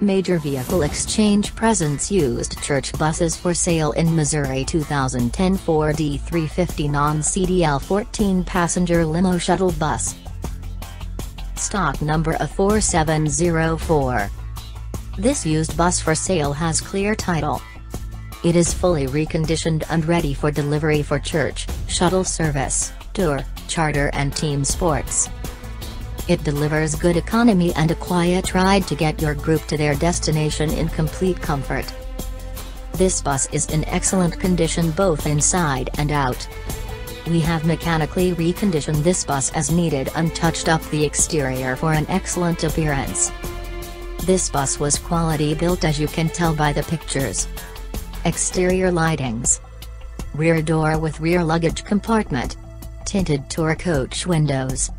Major Vehicle Exchange presents used church buses for sale in Missouri 2010 Ford E350 non-CDL 14 passenger limo shuttle bus. Stock number of 4704. This used bus for sale has clear title. It is fully reconditioned and ready for delivery for church, shuttle service, tour, charter and team sports. It delivers good economy and a quiet ride to get your group to their destination in complete comfort. This bus is in excellent condition both inside and out. We have mechanically reconditioned this bus as needed and touched up the exterior for an excellent appearance. This bus was quality built as you can tell by the pictures. Exterior lightings. Rear door with rear luggage compartment. Tinted tour coach windows.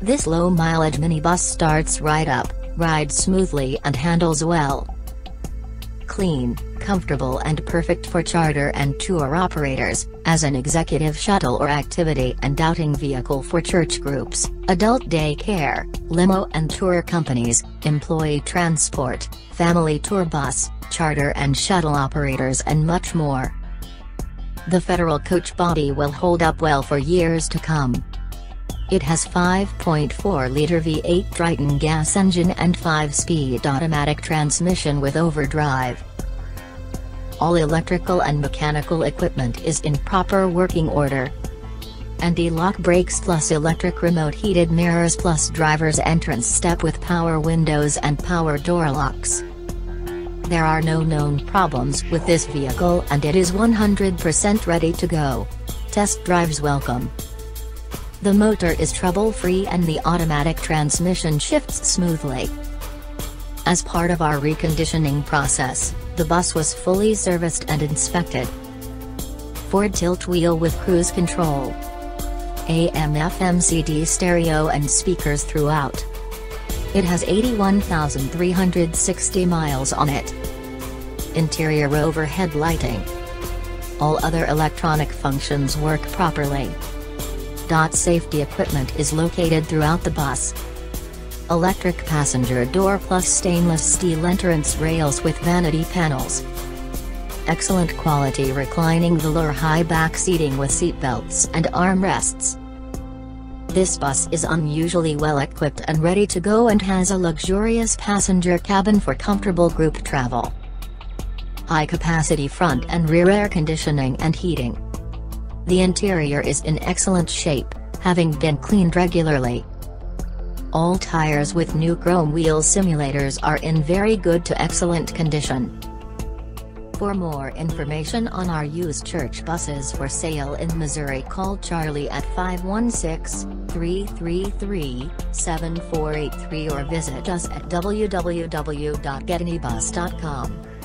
This low-mileage minibus starts right up, rides smoothly and handles well. Clean, comfortable and perfect for charter and tour operators, as an executive shuttle or activity and outing vehicle for church groups, adult day care, limo and tour companies, employee transport, family tour bus, charter and shuttle operators and much more. The federal coach body will hold up well for years to come. It has 5.4-liter V8 Triton gas engine and 5-speed automatic transmission with overdrive. All electrical and mechanical equipment is in proper working order. Anti-lock brakes plus electric remote heated mirrors plus driver's entrance step with power windows and power door locks. There are no known problems with this vehicle and it is 100% ready to go. Test drives welcome. The motor is trouble-free and the automatic transmission shifts smoothly. As part of our reconditioning process, the bus was fully serviced and inspected. Ford tilt wheel with cruise control. AM FM CD stereo and speakers throughout. It has 81,360 miles on it. Interior overhead lighting. All other electronic functions work properly. Safety equipment is located throughout the bus. Electric passenger door plus stainless steel entrance rails with vanity panels. Excellent quality reclining velour high back seating with seat belts and armrests. This bus is unusually well equipped and ready to go and has a luxurious passenger cabin for comfortable group travel. High capacity front and rear air conditioning and heating. The interior is in excellent shape, having been cleaned regularly. All tires with new chrome wheel simulators are in very good to excellent condition. For more information on our used church buses for sale in Missouri call Charlie at 516-333-7483 or visit us at www.getanybus.com.